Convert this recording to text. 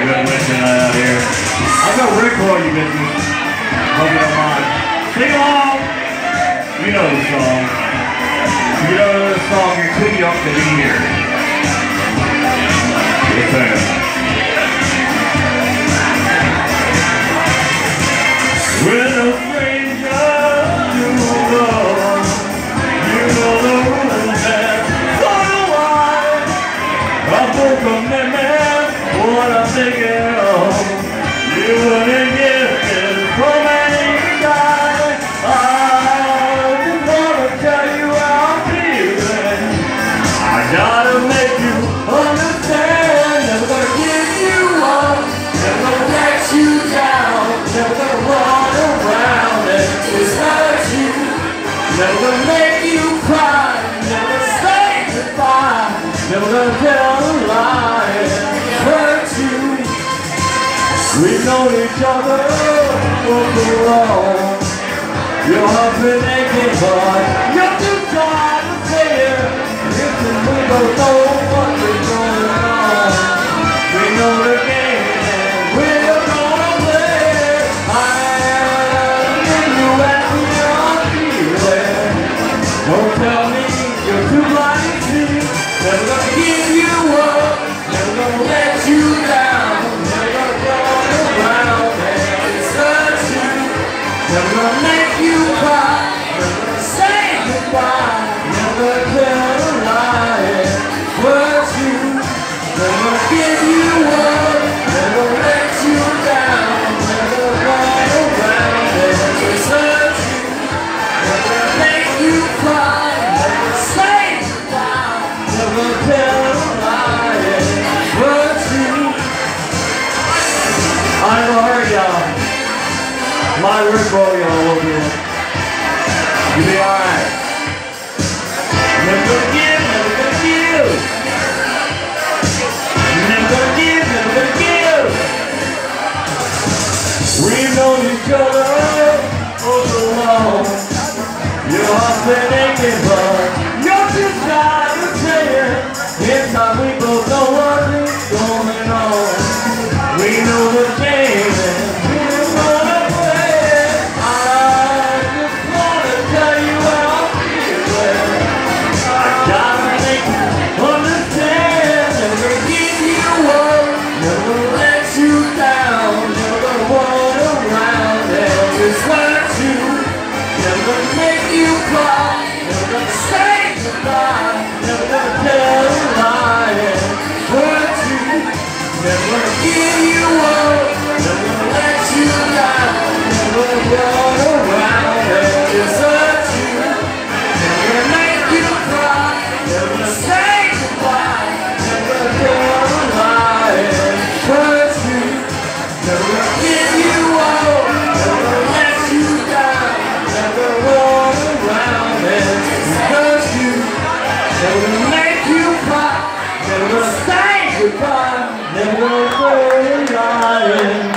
a good win tonight out here. I'm gonna Rickroll you bitches. Hope you don't mind. Sing along! You know the song. You don't know the song, you're too young to be here. From. I tell you how I'm feeling. I gotta make you understand. Never give you up, never let you down, never run around and you. Never make you cry, never say goodbye, never tell a lie We've known each other oh, for too long. Your heart's been aching, but you're too tired to say it. Listen, we both know what is going on. We know the game and we're gonna play it. I'm in you you're feeling. Don't tell me you're too blind to see. Never gonna give you up. Never gonna let you Never make you cry. Never say goodbye. Never tell a lie hurt you. Never give you up. Never let you down. Never around you. Never make you cry. Never say goodbye. Never tell a lie hurt you. My rickroll y'all will be. You'll be alright. Never give, never gonna give. Never gonna give, never gonna give. We've known each other for so long. Your heart's been aching, but never gonna say